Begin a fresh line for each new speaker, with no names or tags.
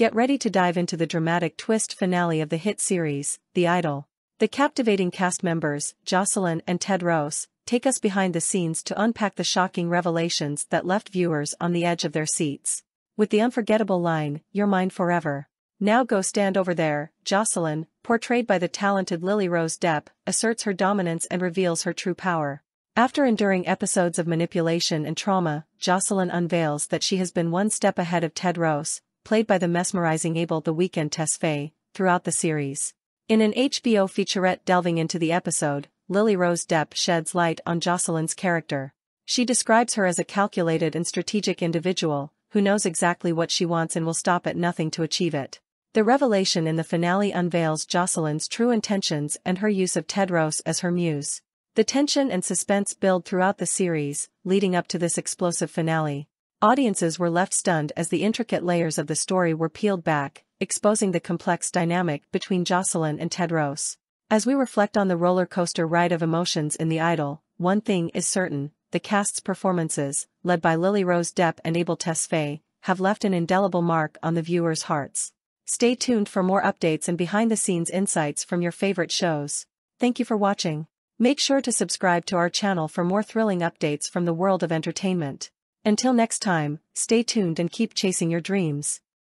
Get ready to dive into the dramatic twist finale of the hit series, The Idol. The captivating cast members, Jocelyn and Tedros, take us behind the scenes to unpack the shocking revelations that left viewers on the edge of their seats. With the unforgettable line, You're mine forever. Now go stand over there, Jocelyn, portrayed by the talented Lily Rose Depp, asserts her dominance and reveals her true power. After enduring episodes of manipulation and trauma, Jocelyn unveils that she has been one step ahead of Tedros, played by the mesmerizing Abel the Weeknd Tesfaye, throughout the series. In an HBO featurette delving into the episode, Lily Rose Depp sheds light on Jocelyn's character. She describes her as a calculated and strategic individual, who knows exactly what she wants and will stop at nothing to achieve it. The revelation in the finale unveils Jocelyn's true intentions and her use of Tedros as her muse. The tension and suspense build throughout the series, leading up to this explosive finale. Audiences were left stunned as the intricate layers of the story were peeled back, exposing the complex dynamic between Jocelyn and Tedros. As we reflect on the roller coaster ride of emotions in The Idol, one thing is certain, the cast's performances, led by Lily Rose Depp and Abel Tesfaye, have left an indelible mark on the viewers' hearts. Stay tuned for more updates and behind-the-scenes insights from your favorite shows. Thank you for watching. Make sure to subscribe to our channel for more thrilling updates from the world of entertainment. Until next time, stay tuned and keep chasing your dreams.